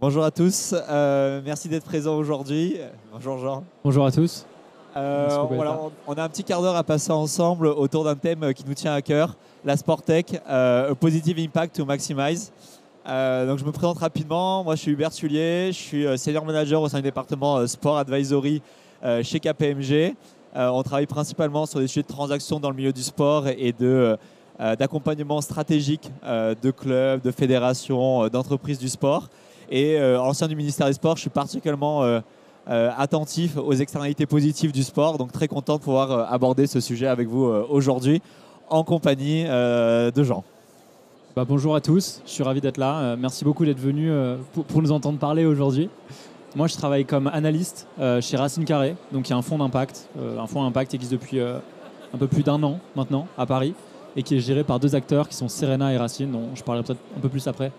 Bonjour à tous, euh, merci d'être présents aujourd'hui. Bonjour Jean. Bonjour à tous. Euh, voilà, on, a un petit quart d'heure à passer ensemble autour d'un thème qui nous tient à cœur, la Sport Tech, euh, a Positive Impact to Maximize. Euh, donc je me présente rapidement, moi je suis Hubert Sullier, je suis euh, senior manager au sein du département euh, Sport Advisory euh, chez KPMG. Euh, on travaille principalement sur des sujets de transactions dans le milieu du sport et de, euh, d'accompagnement stratégique euh, de clubs, de fédérations, euh, d'entreprises du sport. Et euh, ancien du ministère des Sports, je suis particulièrement euh, euh, attentif aux externalités positives du sport. Donc très content de pouvoir euh, aborder ce sujet avec vous euh, aujourd'hui en compagnie euh, de Jean. Bah, bonjour à tous, je suis ravi d'être là. Euh, merci beaucoup d'être venus euh, pour, nous entendre parler aujourd'hui. Moi, je travaille comme analyste euh, chez Racine Carré, donc il y a un fonds d'impact, euh, un fonds d'impact existe depuis euh, un peu plus d'un an maintenant à Paris et qui est géré par deux acteurs qui sont Serena et Racine, dont je parlerai peut-être un peu plus après.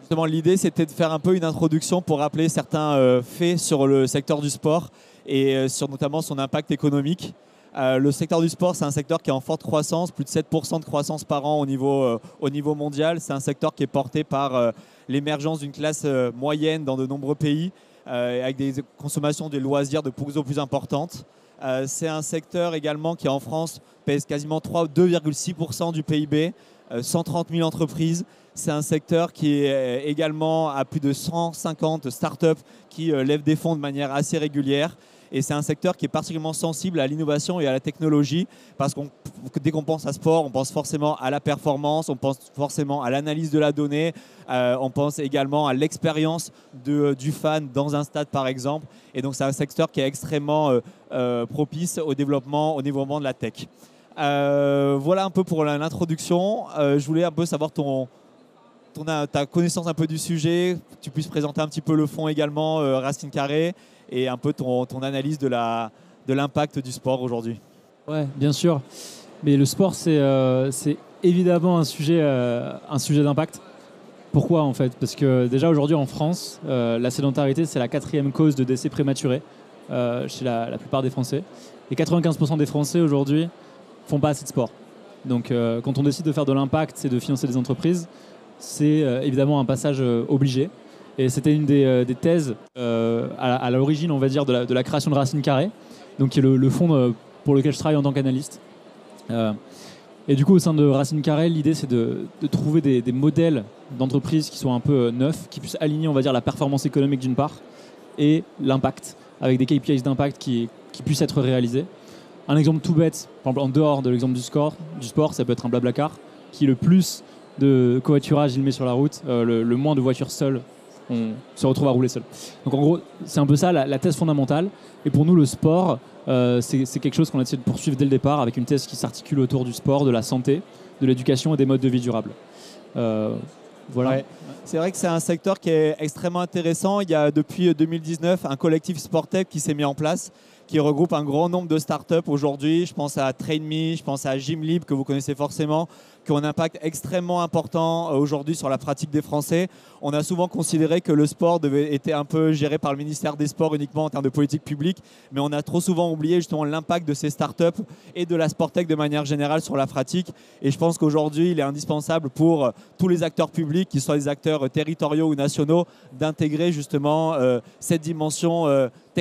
Justement, l'idée, c'était de faire un peu une introduction pour rappeler certains euh, faits sur le secteur du sport et euh, sur notamment son impact économique. Euh, le secteur du sport, c'est un secteur qui est en forte croissance, plus de 7% de croissance par an au niveau, au niveau mondial. C'est un secteur qui est porté par l'émergence d'une classe moyenne dans de nombreux pays, avec des consommations de loisirs de plus en plus importantes. Euh, c'est un secteur également qui en France pèse quasiment 3 2,6% du PIB, euh, 130 000 entreprises. C'est un secteur qui est euh, également à plus de 150 startups qui euh, lèvent des fonds de manière assez régulière. Et c'est un secteur qui est particulièrement sensible à l'innovation et à la technologie parce que dès qu'on pense à sport, on pense forcément à la performance, on pense forcément à l'analyse de la donnée, euh, on pense également à l'expérience de- du fan dans un stade par exemple. Et donc c'est un secteur qui est extrêmement euh, euh, propice au développement, au développement de la tech. Euh, voilà un peu pour l'introduction. Euh, je voulais un peu savoir ton, euh, ta connaissance un peu du sujet, que tu puisses présenter un petit peu le fond également, euh, Racine Carré, et un peu ton, analyse de l'impact du sport aujourd'hui. Ouais, bien sûr. Mais le sport, c'est euh, évidemment un sujet, euh, un sujet d'impact. Pourquoi en fait? Parce que déjà aujourd'hui en France, euh, la sédentarité, c'est la quatrième cause de décès prématuré euh, chez la, la plupart des Français. Et 95% des Français aujourd'hui font pas assez de sport. Donc quand on décide de faire de l'impact, c'est de financer des entreprises, c'est évidemment un passage obligé. Et c'était une des, euh, thèses euh, à, l'origine, on va dire, de la, création de Racine Carré, donc qui est le, le fonds euh, pour lequel je travaille en tant qu'analyste. Et du coup, au sein de Racine Carré, l'idée c'est de, trouver des, modèles d'entreprise qui soient un peu neufs, qui puissent aligner, on va dire, la performance économique d'une part et l'impact, avec des KPIs d'impact qui, puissent être réalisés. Un exemple tout bête, par exemple, en dehors de l'exemple du, du sport, ça peut être un blablacar, qui le plus de covoiturage il met sur la route, le moins de voitures seules, on se retrouve à rouler seul. Donc en gros, c'est un peu ça la, la thèse fondamentale. Et pour nous, le sport, euh, c'est quelque chose qu'on a essayé de poursuivre dès le départ avec une thèse qui s'articule autour du sport, de la santé, de l'éducation et des modes de vie durables. Euh, voilà. Ouais. C'est vrai que c'est un secteur qui est extrêmement intéressant. Il y a depuis 2019 un collectif Sportec qui s'est mis en place, qui regroupe un grand nombre de startups aujourd'hui. Je pense à TrainMe, je pense à Gymlib que vous connaissez forcément, qui ont un impact extrêmement important euh, aujourd'hui sur la pratique des Français. On a souvent considéré que le sport devait était un peu géré par le ministère des Sports uniquement en termes de politique publique, mais on a trop souvent oublié justement l'impact de ces startups et de la Sportec de manière générale sur la pratique. Et je pense qu'aujourd'hui, il est indispensable pour euh, tous les acteurs publics, qu'ils soient des acteurs euh, territoriaux ou nationaux, d'intégrer justement cette dimension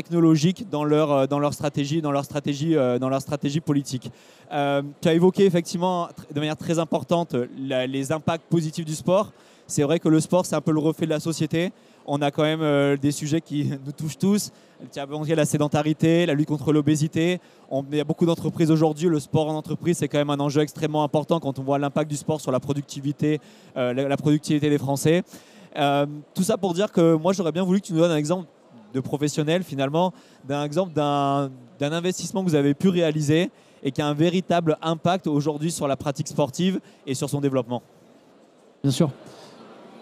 technologique dans leur, euh, dans leur stratégie, dans leur stratégie, euh, dans leur stratégie politique. Euh, tu as évoqué effectivement de manière très importante les impacts positifs du sport. C'est vrai que le sport, c'est un peu le reflet de la société. On a quand même des sujets qui nous touchent tous. Tu as évoqué la sédentarité, la lutte contre l'obésité. Il y a beaucoup d'entreprises aujourd'hui. Le sport en entreprise, c'est quand même un enjeu extrêmement important quand on voit l'impact du sport sur la productivité, la, productivité des Français. Tout ça pour dire que moi, j'aurais bien voulu que tu nous donnes un exemple de professionnel, finalement, d'un exemple d'un investissement que vous avez pu réaliser et qui a un véritable impact aujourd'hui sur la pratique sportive et sur son développement. Bien sûr.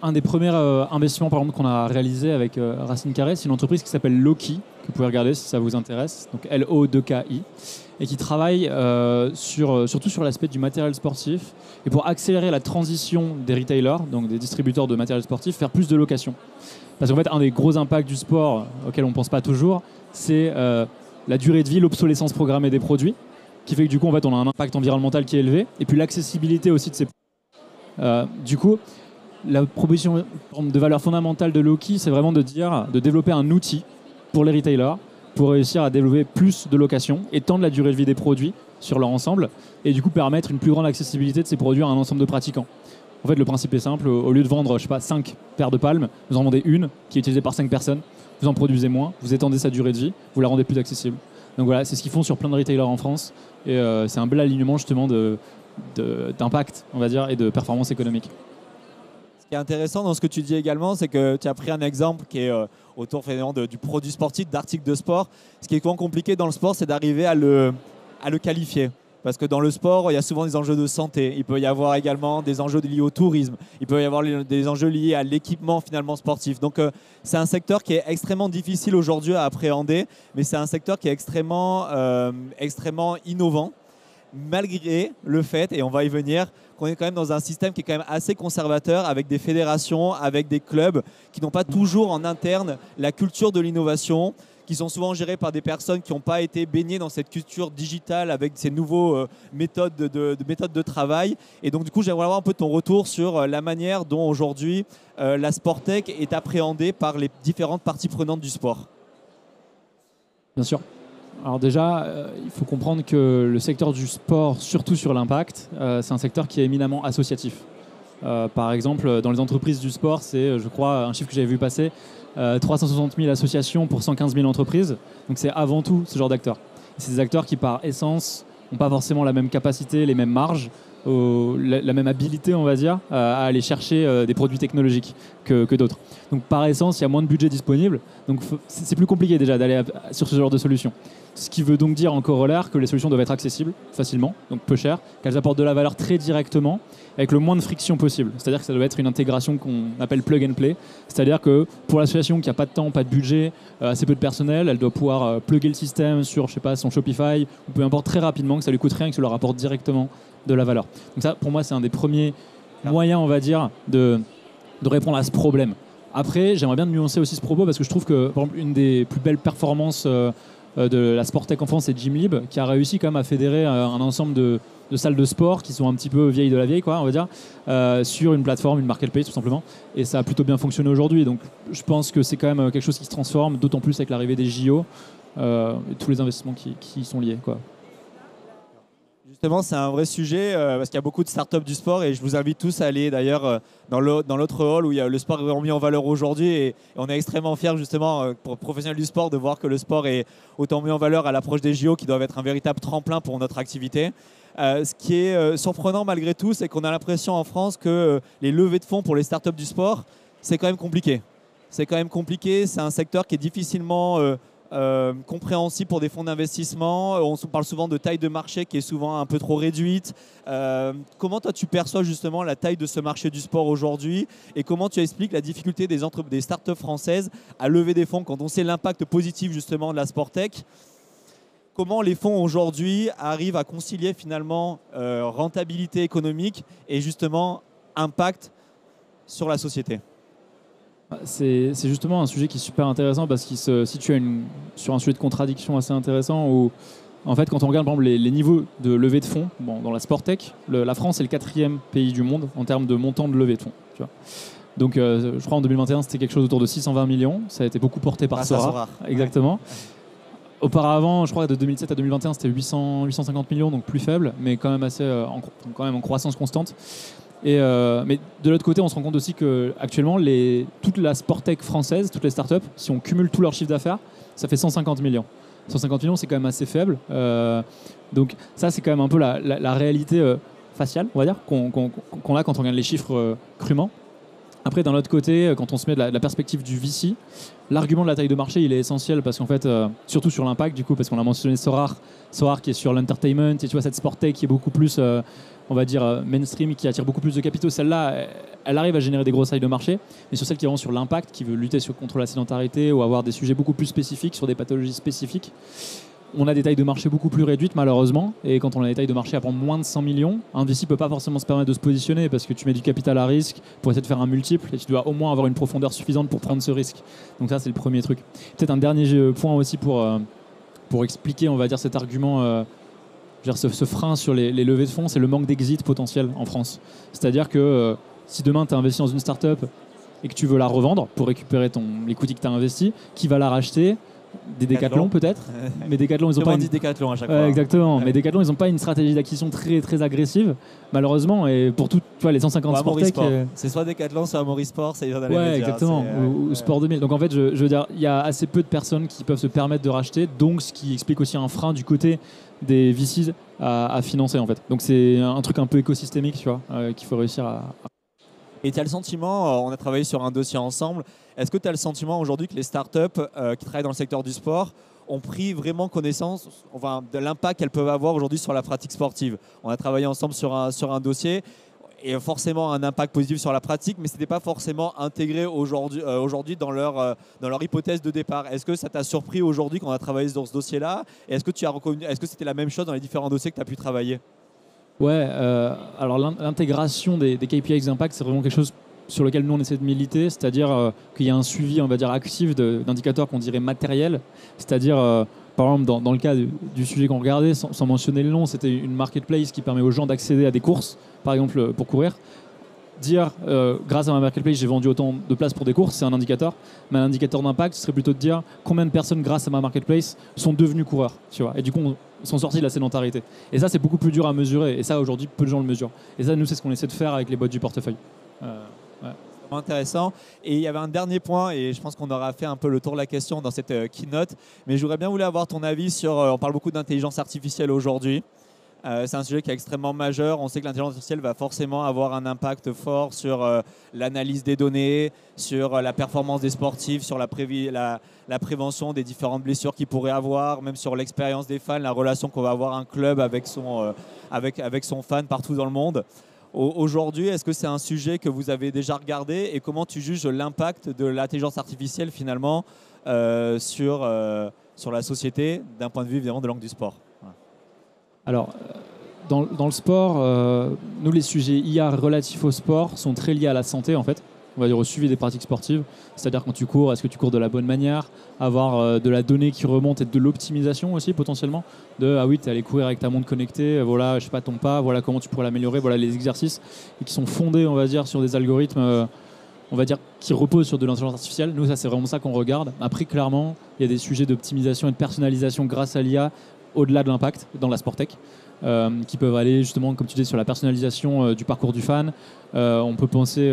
Un des premiers euh, investissements par exemple, qu'on a réalisé avec euh, Racine Carré, c'est une entreprise qui s'appelle Loki, que vous pouvez regarder si ça vous intéresse, donc L-O-2-K-I, et qui travaille euh, surtout sur l'aspect du matériel sportif et pour accélérer la transition des retailers, donc des distributeurs de matériel sportif, faire plus de location. Parce qu'en fait, un des gros impacts du sport auquel on ne pense pas toujours, c'est euh, la durée de vie, l'obsolescence programmée des produits, qui fait que du coup, en on a un impact environnemental qui est élevé, et puis l'accessibilité aussi de ces euh, du coup, la proposition de valeur fondamentale de Loki, c'est vraiment de dire, de développer un outil pour les retailers pour réussir à développer plus de locations, étendre la durée de vie des produits sur leur ensemble et du coup permettre une plus grande accessibilité de ces produits à un ensemble de pratiquants. En fait, le principe est simple. Au lieu de vendre, je sais pas, 5 paires de palmes, vous en vendez une qui est utilisée par 5 personnes. Vous en produisez moins, vous étendez sa durée de vie, vous la rendez plus accessible. Donc voilà, c'est ce qu'ils font sur plein de retailers en France. Et euh, c'est un bel alignement justement d'impact, on va dire, et de performance économique. Ce qui est intéressant dans ce que tu dis également, c'est que tu as pris un exemple qui est euh, autour de, du produit sportif, d'articles de sport. Ce qui est compliqué dans le sport, c'est d'arriver à le qualifier. Parce que dans le sport, il y a souvent des enjeux de santé. Il peut y avoir également des enjeux liés au tourisme. Il peut y avoir des enjeux liés à l'équipement finalement sportif. Donc euh, c'est un secteur qui est extrêmement difficile aujourd'hui à appréhender, mais c'est un secteur qui est extrêmement, euh, extrêmement innovant, malgré le fait, et on va y venir, qu'on est quand même dans un système qui est quand même assez conservateur, avec des fédérations, avec des clubs qui n'ont pas toujours en interne la culture de l'innovation, qui sont souvent gérés par des personnes qui n'ont pas été baignées dans cette culture digitale avec ces nouveaux euh, méthodes, de, méthodes de travail. Et donc, du coup, j'aimerais avoir un peu ton retour sur euh, la manière dont aujourd'hui euh, la Sportec est appréhendée par les différentes parties prenantes du sport. Bien sûr. Alors déjà, il faut comprendre que le secteur du sport, surtout sur l'impact, c'est un secteur qui est éminemment associatif. par exemple, dans les entreprises du sport, c'est, je crois, un chiffre que j'avais vu passer, 360 euh, 000 associations pour 115 000 entreprises. Donc c'est avant tout ce genre d'acteurs. C'est des acteurs qui, par essence, n'ont pas forcément la même capacité, les mêmes marges, la, même habilité, on va dire, à aller chercher euh, des produits technologiques que, que d'autres. Donc par essence, il y a moins de budget disponible. Donc c'est plus compliqué déjà d'aller sur ce genre de solution. Ce qui veut donc dire en corollaire que les solutions doivent être accessibles facilement, donc peu chères, qu'elles apportent de la valeur très directement, avec le moins de friction possible. C'est-à-dire que ça doit être une intégration qu'on appelle plug and play. C'est-à-dire que pour l'association qui n'a pas de temps, pas de budget, euh, assez peu de personnel, elle doit pouvoir euh, plugger le système sur, je sais pas, son Shopify, ou peu importe très rapidement, que ça lui coûte rien, que ça leur apporte directement de la valeur. Donc ça, pour moi, c'est un des premiers moyens, on va dire, de, de répondre à ce problème. Après, j'aimerais bien nuancer aussi ce propos parce que je trouve que, par exemple, une des plus belles performances euh, de la Sportec en France, c'est Lib, qui a réussi quand même à fédérer euh, un ensemble de, salles de sport qui sont un petit peu vieilles de la vieille, quoi, on va dire, euh, sur une plateforme, une marketplace tout simplement. Et ça a plutôt bien fonctionné aujourd'hui. Donc je pense que c'est quand même quelque chose qui se transforme, d'autant plus avec l'arrivée des JO et tous les investissements qui, qui y sont liés. Quoi. Justement, c'est un vrai sujet euh, parce qu'il y a beaucoup de startups du sport et je vous invite tous à aller d'ailleurs euh, dans l'autre hall où il y a le sport est mis en valeur aujourd'hui et, on est extrêmement fiers justement euh, pour professionnels du sport de voir que le sport est autant mis en valeur à l'approche des JO qui doivent être un véritable tremplin pour notre activité. ce qui est surprenant malgré tout, c'est qu'on a l'impression en France que les levées de fonds pour les startups du sport, c'est quand même compliqué. C'est quand même compliqué, c'est un secteur qui est difficilement euh, compréhensible pour des fonds d'investissement. On parle souvent de taille de marché qui est souvent un peu trop réduite. Euh, comment toi tu perçois justement la taille de ce marché du sport aujourd'hui et comment tu expliques la difficulté des, des startups françaises à lever des fonds quand on sait l'impact positif justement de la Sportec Comment les fonds aujourd'hui arrivent à concilier finalement euh, rentabilité économique et justement impact sur la société? C'est justement un sujet qui est super intéressant parce qu'il se situe sur un sujet de contradiction assez intéressant où, en fait, quand on regarde par exemple, les, niveaux de levée de fonds bon, dans la Sportec, la France est le quatrième pays du monde en termes de montant de levée de fonds. Tu vois. Donc, euh, je crois en 2021, c'était quelque chose autour de 620 millions. Ça a été beaucoup porté par Sora. Exactement. Auparavant, je crois que de 2007 à 2021, c'était 800, 850 millions, donc plus faible, mais quand même assez euh, quand même en croissance constante. Euh, mais de l'autre côté, on se rend compte aussi que actuellement, toute la Sportec française, toutes les startups, si on cumule tout leur chiffre d'affaires, ça fait 150 millions. 150 millions, c'est quand même assez faible. Euh, donc ça, c'est quand même un peu la, réalité euh, faciale, on va dire, qu'on a quand on regarde les chiffres crûment. Après, d'un autre côté, quand on se met de la, perspective du VC, l'argument de la taille de marché, il est essentiel parce qu'en fait, surtout sur l'impact, du coup, parce qu'on a mentionné Sorar, Sorar qui est sur l'entertainment, et tu vois, cette Sportec qui est beaucoup plus on va dire, euh, mainstream qui attire beaucoup plus de capitaux, celle-là, elle arrive à générer des grosses tailles de marché. Mais sur celle qui est vraiment sur l'impact, qui veut lutter contre la sédentarité ou avoir des sujets beaucoup plus spécifiques sur des pathologies spécifiques, on a des tailles de marché beaucoup plus réduites malheureusement. Et quand on a des tailles de marché à prendre moins de 100 millions, un VC ne peut pas forcément se permettre de se positionner parce que tu mets du capital à risque pour essayer de faire un multiple et tu dois au moins avoir une profondeur suffisante pour prendre ce risque. Donc ça c'est le premier truc. Peut-être un dernier point aussi pour, euh, pour expliquer on va dire cet argument euh, ce, frein sur les, levées de fonds, c'est le manque d'exit potentiel en France. C'est-à-dire que euh, si demain tu as investi dans une startup et que tu veux la revendre pour récupérer ton, l'équity que tu as investi, qui va la racheter? Des décathlons peut-être, mais Decathlon ils ont pas une... dit Decathlon à chaque fois. Exactement, mais Decathlon ils ont pas une stratégie d'acquisition très très agressive malheureusement. Et pour tout, tu vois, les 150 sport. euh, c'est soit Decathlon, soit Sport, c'est dans Ouais, exactement, ou, Sport 2000. Donc en fait, je, je veux dire, il y a assez peu de personnes qui peuvent se permettre de racheter, donc ce qui explique aussi un frein du côté des VCs à, financer en fait. Donc c'est un truc un peu écosystémique, tu vois, euh, qu'il faut réussir à, et tu as le sentiment, euh, on a travaillé sur un dossier ensemble, est-ce que tu as le sentiment aujourd'hui que les startups euh, qui travaillent dans le secteur du sport ont pris vraiment connaissance enfin, de l'impact qu'elles peuvent avoir aujourd'hui sur la pratique sportive? On a travaillé ensemble sur un, sur un dossier et forcément un impact positif sur la pratique, mais ce n'était pas forcément intégré aujourd'hui euh, dans, leur, dans leur hypothèse de départ. Est-ce que ça t'a surpris aujourd'hui quand on a travaillé sur ce dossier-là? Est-ce que tu as reconnu, est-ce que c'était la même chose dans les différents dossiers que tu as pu travailler? Ouais, euh, alors l'intégration des, KPIs d'impact, c'est vraiment quelque chose sur lequel nous on essaie de militer, c'est-à-dire euh, qu'il y a un suivi, on va dire, actif d'indicateurs qu'on dirait matériels, c'est-à-dire, euh, par exemple, dans, le cas du, sujet qu'on regardait, sans, mentionner le nom, c'était une marketplace qui permet aux gens d'accéder à des courses, par exemple, pour courir dire euh, grâce à ma marketplace j'ai vendu autant de places pour des courses, c'est un indicateur. Mais un indicateur d'impact, ce serait plutôt de dire combien de personnes grâce à ma marketplace sont devenues coureurs, tu vois. Et du coup, sont sortis de la sédentarité. Et ça, c'est beaucoup plus dur à mesurer. Et ça, aujourd'hui, peu de gens le mesurent. Et ça, nous, c'est ce qu'on essaie de faire avec les boîtes du portefeuille. Euh, intéressant. Et il y avait un dernier point, et je pense qu'on aura fait un peu le tour de la question dans cette euh, keynote, mais j'aurais bien voulu avoir ton avis sur, on parle beaucoup d'intelligence artificielle aujourd'hui, euh, c'est un sujet qui est extrêmement majeur. On sait que l'intelligence artificielle va forcément avoir un impact fort sur euh, l'analyse des données, sur euh, la performance des sportifs, sur la, prévention des différentes blessures qu'ils pourraient avoir, même sur l'expérience des fans, la relation qu'on va avoir un club avec son, avec, avec son fan partout dans le monde. Aujourd'hui, est-ce que c'est un sujet que vous avez déjà regardé et comment tu juges l'impact de l'intelligence artificielle finalement sur, sur la société d'un point de vue évidemment de l'angle du sport? Alors, dans, le sport, euh, nous, les sujets IA relatifs au sport sont très liés à la santé, en fait. On va dire au suivi des pratiques sportives. C'est-à-dire quand tu cours, est-ce que tu cours de la bonne manière Avoir euh, de la donnée qui remonte et de l'optimisation aussi, potentiellement. De, ah oui, tu es allé courir avec ta montre connectée, voilà, je sais pas, ton pas, voilà comment tu pourrais l'améliorer, voilà les exercices. Qui sont fondés, on va dire, sur des algorithmes. Euh, on va dire, qui reposent sur de l'intelligence artificielle. Nous, ça, c'est vraiment ça qu'on regarde. Après, clairement, il y a des sujets d'optimisation et de personnalisation grâce à l'IA au-delà de l'impact dans la Sportec. Euh, qui peuvent aller justement, comme tu dis, sur la personnalisation euh, du parcours du fan. On peut penser,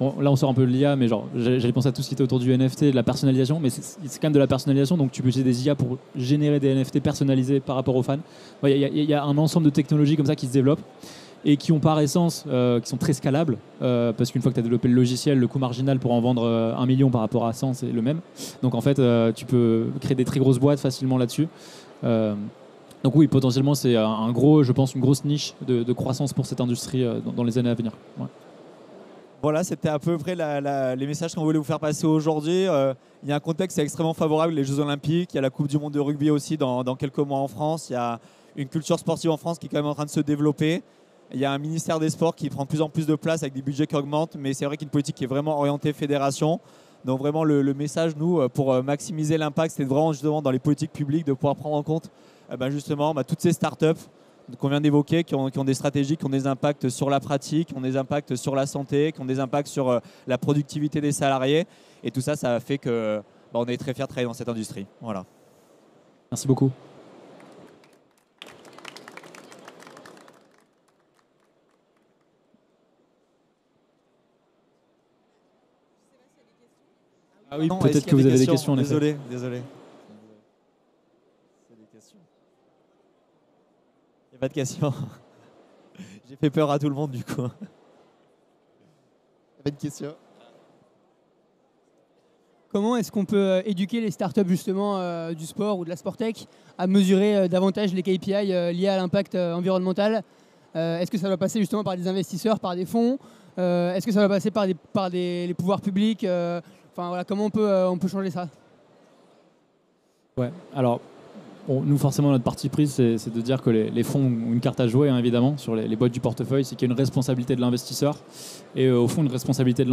là on sort un peu de l'IA, mais genre j'allais penser à tout ce qui était autour du NFT, de la personnalisation, mais c'est quand même de la personnalisation, donc tu peux utiliser des IA pour générer des NFT personnalisés par rapport aux fans. Il y, a un ensemble de technologies comme ça qui se développent et qui ont par essence, qui sont très scalables, parce qu'une fois que tu as développé le logiciel, le coût marginal pour en vendre un million par rapport à 100, c'est le même. Donc en fait, tu peux créer des très grosses boîtes facilement là-dessus. Euh, donc oui, potentiellement, c'est un gros, je pense, une grosse niche de, croissance pour cette industrie euh, dans, les années à venir. Voilà, c'était à peu près les messages qu'on voulait vous faire passer aujourd'hui. Euh, il y a un contexte extrêmement favorable, les Jeux Olympiques, il y a la Coupe du Monde de rugby aussi dans, quelques mois en France, il y a une culture sportive en France qui est quand même en train de se développer. Il y a un ministère des Sports qui prend de plus en plus de place avec des budgets qui augmentent, mais c'est vrai qu'il y a une politique qui est vraiment orientée fédération. Donc vraiment le, message, nous, euh, pour euh, maximiser l'impact, c'est vraiment justement dans les politiques publiques de pouvoir prendre en compte ben, justement bah, toutes ces startups qu'on vient d'évoquer, qui ont, des stratégies, qui ont des impacts sur la pratique, qui ont des impacts sur la santé, qui ont des impacts sur la productivité des salariés. Et tout ça, ça fait que bah, on est très fiers de travailler dans cette industrie. Voilà. Merci beaucoup. Ah oui, peut-être que vous avez des questions. désolé, désolé. Pas de questions. J'ai fait peur à tout le monde du coup. Il n'y a pas de questions? Comment est-ce qu'on peut euh, éduquer les startups justement euh, du sport ou de la sportech à mesurer euh, davantage les KPI liés à l'impact environnemental? Est-ce que ça doit passer justement par des investisseurs, par des fonds? Est-ce que ça doit passer par, des, par des, les pouvoirs publics? Comment on peut, euh, on peut changer ça? Ouais, alors nous, forcément, notre partie prise, c'est de dire que les, fonds ont une carte à jouer, hein, évidemment, sur les, boîtes du portefeuille. C'est qu'il y a une responsabilité de l'investisseur et euh, au fond, une responsabilité de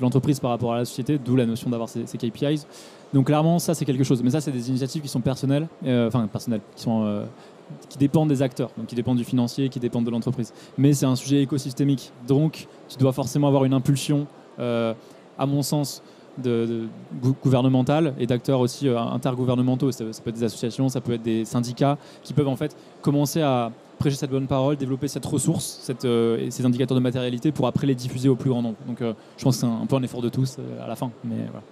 l'entreprise par rapport à la société, d'où la notion d'avoir ces, KPIs. Donc, clairement, ça, c'est quelque chose. Mais ça, c'est des initiatives qui sont personnelles, euh, enfin, personnelles, qui sont. Euh, qui dépendent des acteurs, donc qui dépendent du financier, qui dépendent de l'entreprise. Mais c'est un sujet écosystémique. Donc, tu dois forcément avoir une impulsion, à mon sens, de, gouvernementales et d'acteurs aussi euh, intergouvernementaux. Ça, peut être des associations, ça peut être des syndicats qui peuvent en fait commencer à prêcher cette bonne parole, développer cette ressource, euh, ces indicateurs de matérialité pour après les diffuser au plus grand nombre. Donc euh, je pense que c'est un, peu un effort de tous à la fin. Mais voilà.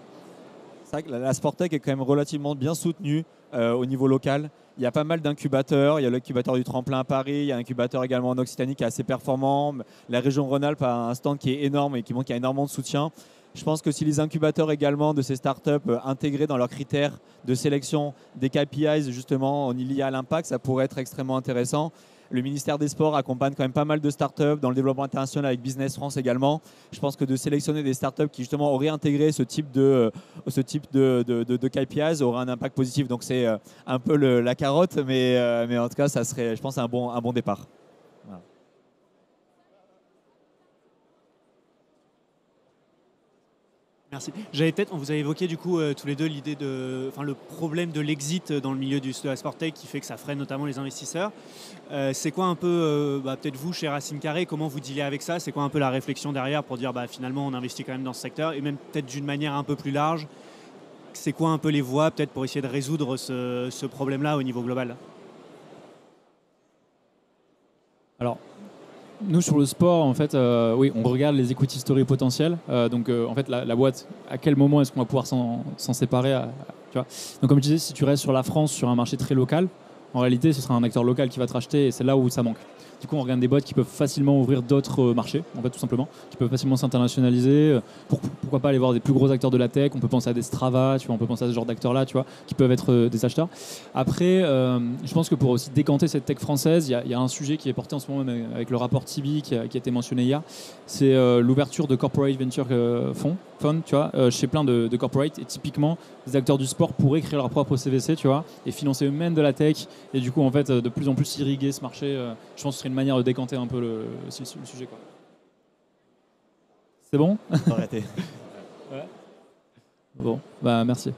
C'est la, Sportec est quand même relativement bien soutenue au niveau local. Il y a pas mal d'incubateurs. Il y a l'incubateur du tremplin à Paris. Il y a un incubateur également en Occitanie qui est assez performant. La région Rhône-Alpes a un stand qui est énorme et qui, a énormément de soutien. Je pense que si les incubateurs également de ces startups euh, intégrés dans leurs critères de sélection des KPIs, justement, on y à l'impact, ça pourrait être extrêmement intéressant. Le ministère des Sports accompagne quand même pas mal de startups dans le développement international avec Business France également. Je pense que de sélectionner des startups qui justement auraient intégré ce type de, euh, ce type de, KPIs aurait un impact positif. Donc c'est euh, un peu la carotte, mais, mais en tout cas, ça serait, je pense, un bon, un bon départ. Merci. J'avais peut-être, on vous avez évoqué du coup euh, tous les deux l'idée de, enfin le problème de l'exit dans le milieu du, de la qui fait que ça freine notamment les investisseurs. Euh, c'est quoi un peu, euh, bah, peut-être vous chez Racine Carré, comment vous dealez avec ça? C'est quoi un peu la réflexion derrière pour dire bah, finalement on investit quand même dans ce secteur et même peut-être d'une manière un peu plus large C'est quoi un peu les voies peut-être pour essayer de résoudre ce, ce problème-là au niveau global? Alors nous, sur le sport, en fait, euh, oui, on regarde les equity story potentiels. Euh, donc, euh, en fait, la, boîte, à quel moment est-ce qu'on va pouvoir s'en séparer Donc, comme je disais, si tu restes sur la France, sur un marché très local, en réalité, ce sera un acteur local qui va te racheter et c'est là où ça manque. Du coup, on regarde des boîtes qui peuvent facilement ouvrir d'autres euh, marchés, en fait, tout simplement, qui peuvent facilement s'internationaliser. Euh, pourquoi pas aller voir des plus gros acteurs de la tech On peut penser à des Strava, tu vois, on peut penser à ce genre d'acteurs-là, tu vois, qui peuvent être euh, des acheteurs. Après, je pense que pour aussi décanter cette tech française, il y, a un sujet qui est porté en ce moment avec le rapport Tibi qui, a, été mentionné hier, c'est l'ouverture de corporate venture fonds fun, tu vois, euh, chez plein de, de corporates. Et typiquement, les acteurs du sport pourraient créer leur propre CVC, tu vois, et financer eux-mêmes de la tech. Et du coup, en fait, de plus en plus irriguer ce marché. Euh, je pense que ce serait une manière de décanter un peu le, sujet. Quoi. C'est bon? Arrêtez. ouais. Bon, bah merci.